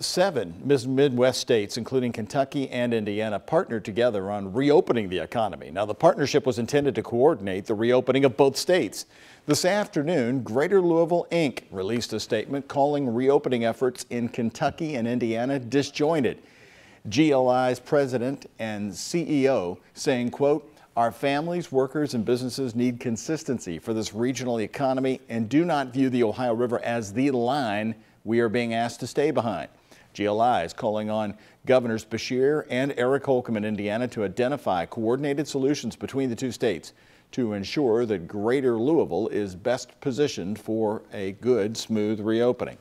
Seven Midwest states, including Kentucky and Indiana, partnered together on reopening the economy. Now, the partnership was intended to coordinate the reopening of both states. This afternoon, Greater Louisville Inc. released a statement calling reopening efforts in Kentucky and Indiana disjointed. GLI's president and CEO saying, quote, our families, workers, and businesses need consistency for this regional economy and do not view the Ohio River as the line we are being asked to stay behind. GLI is calling on Governors Beshear and Eric Holcomb in Indiana to identify coordinated solutions between the two states to ensure that Greater Louisville is best positioned for a good, smooth reopening.